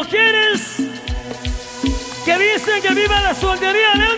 mujeres que dicen que viva la soltería de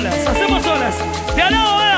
olas, hacemos olas. Te alabo, eh.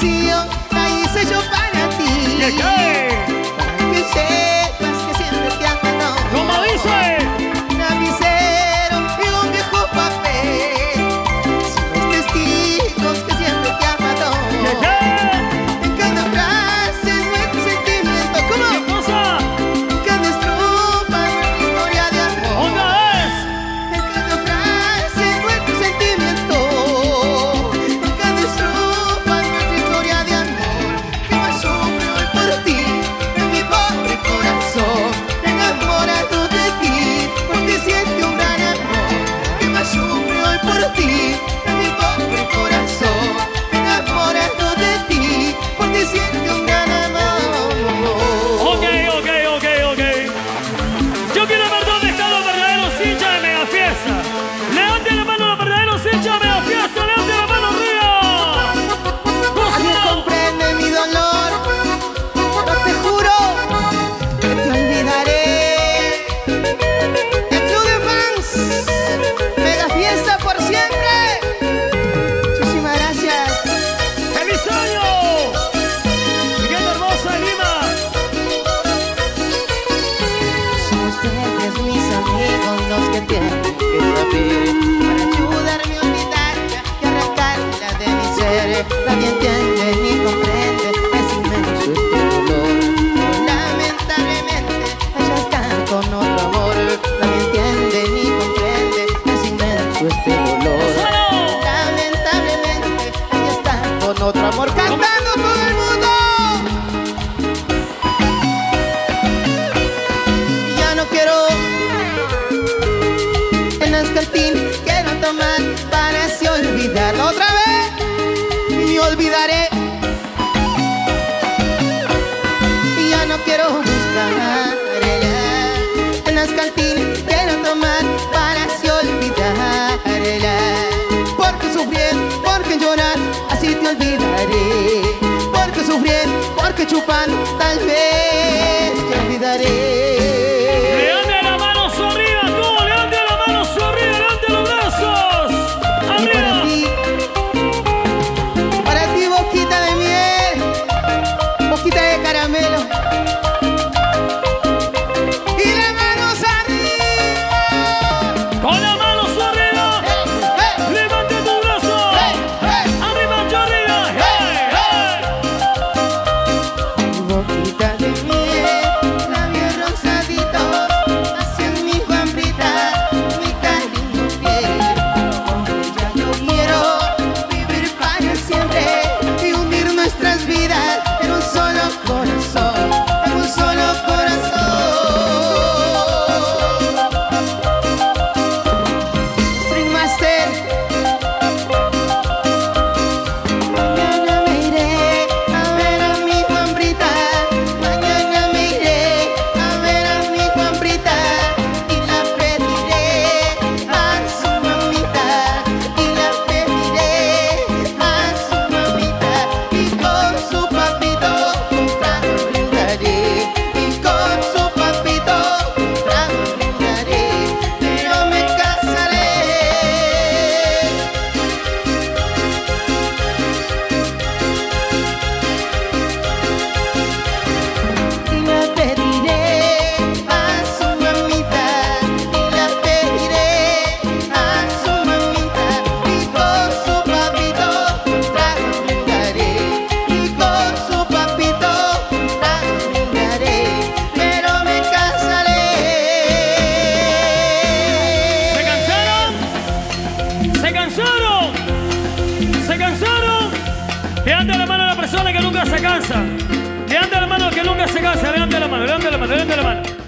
canción la hice yo para ti. Yeah, yeah. Para que usted amor cantando todo el mundo. Ya no quiero en este el fin, quiero tomar para así olvidarlo otra vez y olvidaré. que chupan, tal vez te olvidaré. said Levante la mano a la persona que nunca se cansa. Levante la mano al que nunca se cansa. Levante la mano, levante la mano, levante la mano.